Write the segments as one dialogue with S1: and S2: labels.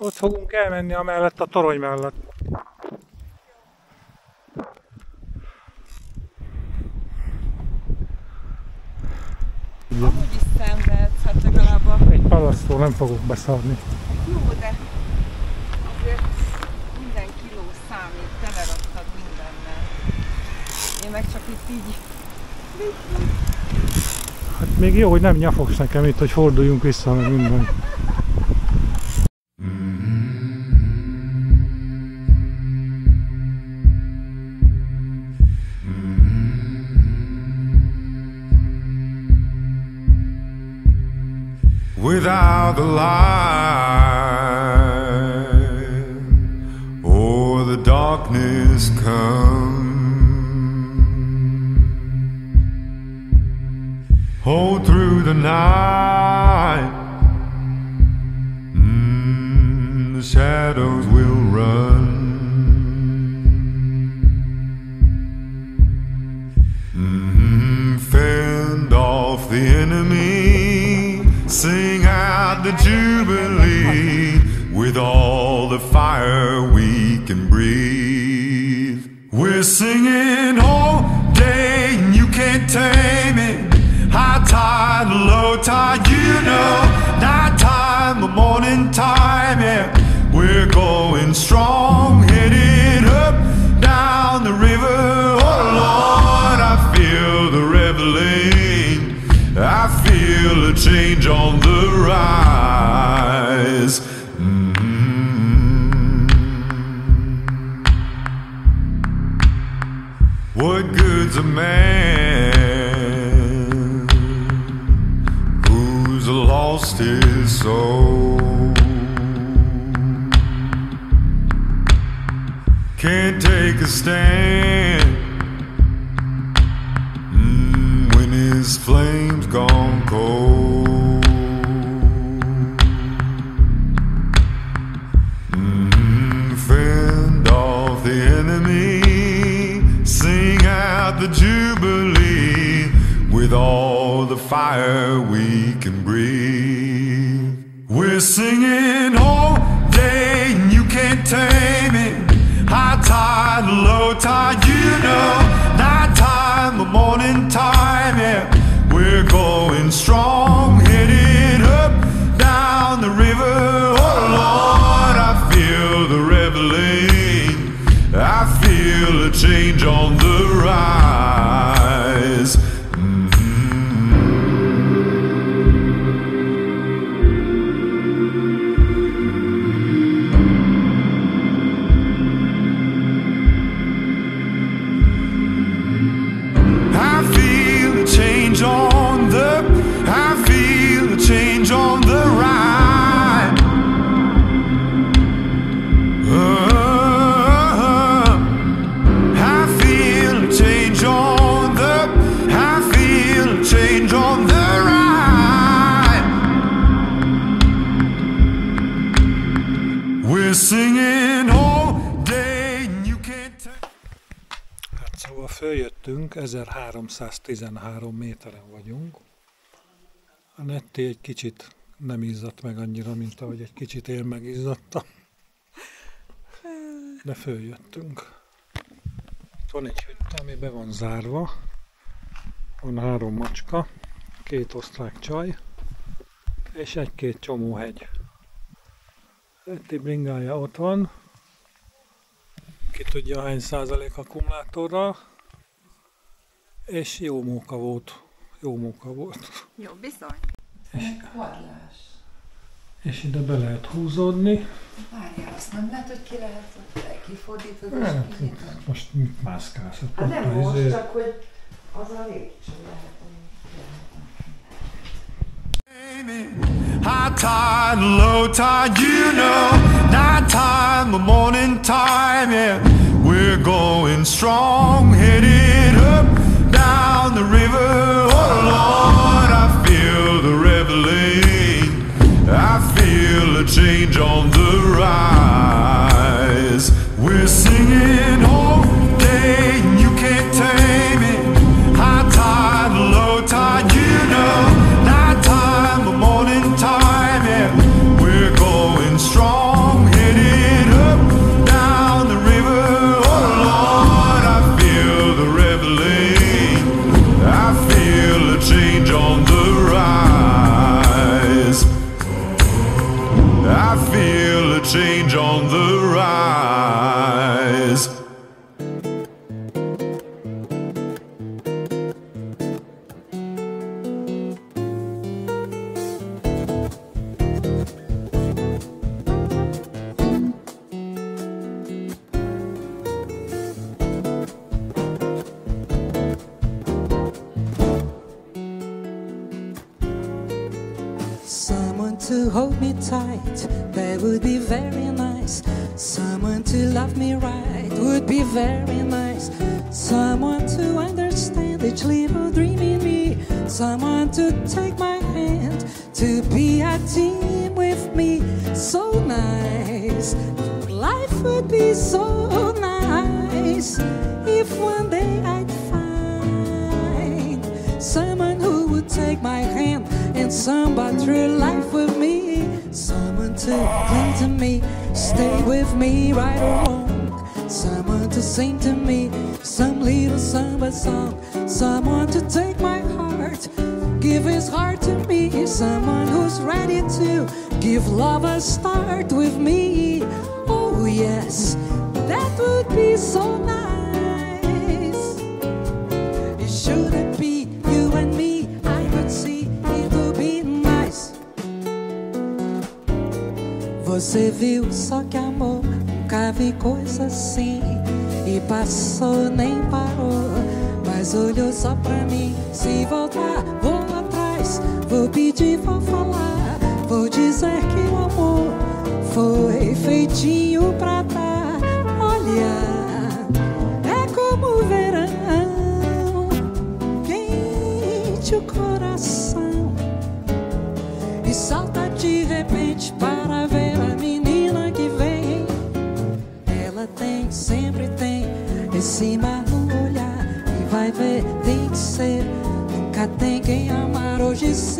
S1: Ott fogunk elmenni amellett a torony mellett.
S2: Amúgy is szenvedsz, hát legalább a...
S1: Egy palasztól nem fogok beszarni.
S2: Jó, de azért minden kiló számít, teleraktad mindennel. Én meg csak itt így...
S1: Hát még jó, hogy nem nyafogsz nekem itt, hogy forduljunk vissza, meg minden.
S3: Without the light or the darkness come. Hold through the night, Mm, the shadows will run. Mm, the jubilee with all the fire we can breathe. We're singing all day, and you can't tame take a stand Mm, when his flames gone cold. Mm, fend off the enemy, sing out the jubilee with all the fire we can breathe. We're singing all day, and you can't tame
S1: Hát szóval följöttünk, 1313 méteren vagyunk. A netti egy kicsit nem izzadt meg annyira, mint ahogy egy kicsit én megizzadtam. De följöttünk. Van egy hütte, ami be van zárva. Van három macska, két osztrák csaj, és egy-két csomó hegy. Netti bringája ott van, ki tudja hány százalék akkumulátorral, és jó móka volt. Jó móka volt.
S2: Jó, bizony.
S4: Padlás.
S1: És ide be lehet húzódni.
S4: Várjál, azt nem lehet, hogy ki lehet, hogy kifordítod és
S1: Hát,
S4: kinyitod?
S1: most mit mászkálsz?
S4: Hát nem
S1: a
S4: most,
S1: izé-
S4: csak hogy az a lépcső lehet.
S3: High tide, low tide, you know, night time, the morning time, yeah. We're going strong, headed up, down the river. Oh Lord, I feel the reveling. I feel a change on the rise.
S5: Hold me tight, that would be very nice. Someone to love me right would be very nice. Someone to understand each little dream in me. Someone to take my hand, to be a team with me. So nice. Life would be so nice if one day I'd find someone who would take my hand and somebody through life with me. Someone to cling to me, stay with me right along. Someone to sing to me some little samba song. Someone to take my heart, give his heart to me. Someone who's ready to give love a start with me. Oh, yes, that would be so nice. Você viu só que amor nunca vi coisa assim. E passou nem parou, mas olhou só pra mim. Se voltar, vou atrás, vou pedir, vou falar, vou dizer que o amor foi feitinho pra dar. Olha, é como o verão, quente o coração. E salta de repente para mar no olhar e vai ver, tem que ser. Nunca tem quem amar hoje sim.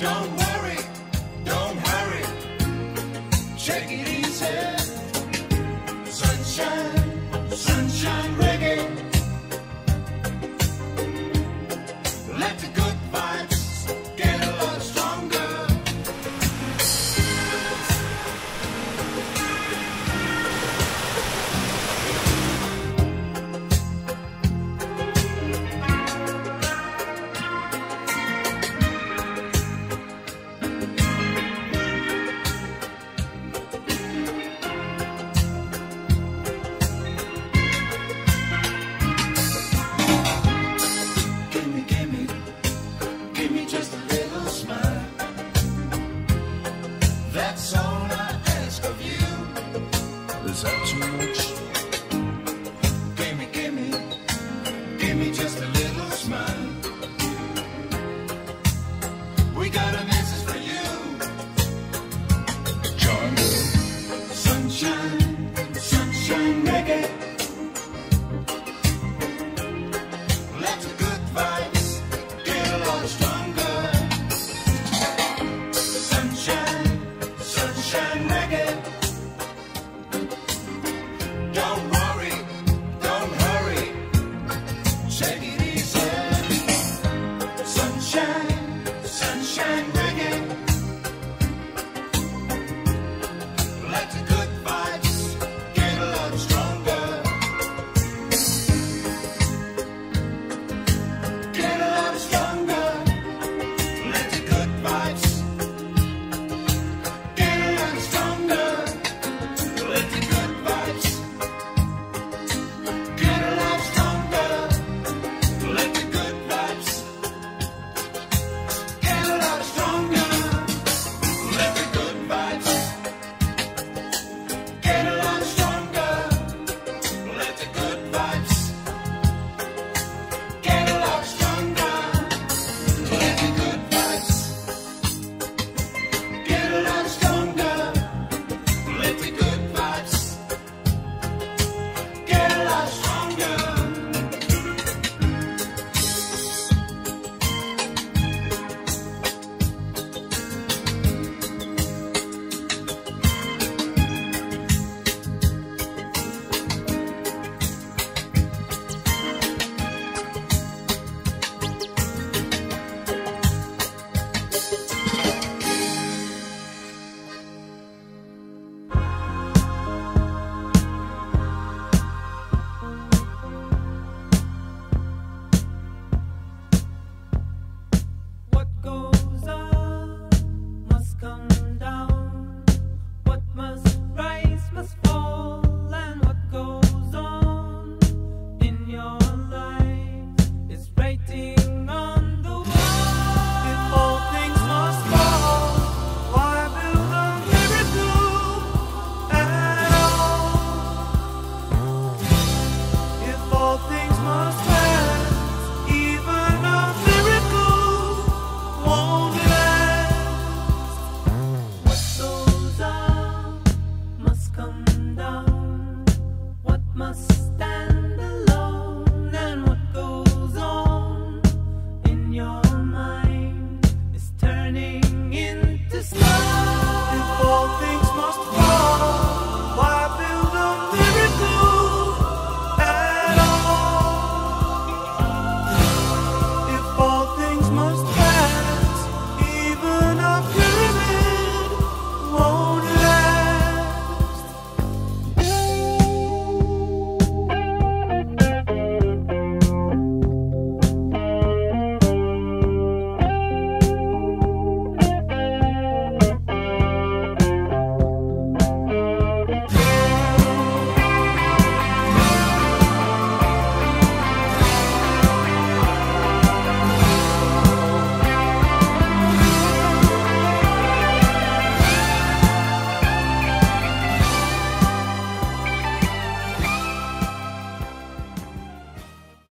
S6: Don't